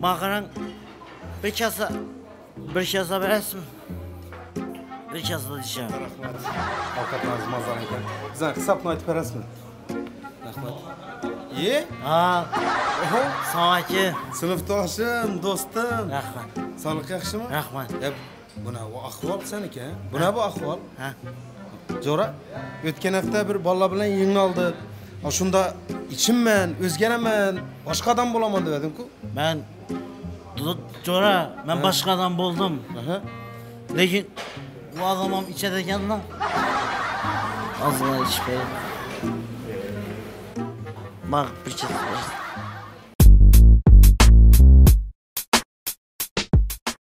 Makaran bir kasa bir kasa verasın. Bir kasa da diyeceğim. rahmat ovqatlarimiz mazali ekan bizani hisobni aytib berasizmi rahmat. Ye Ha, sana ki. sinfdoshim do'stim Rahmat, sog'liq yaxshimi rahmat. Ya, buna bu ahvol seniki ha? buna bu ahvol Ha, jo'ra o'tgan hafta bir bolalar bilan Ha, shunda ichimman o'zgaraman boshqa odam bo'laman devadimku ben Cora, ben başka adam buldum. Aha. Lekin bu adamım içeriden lan. Az daha iç be. Bak bir kez.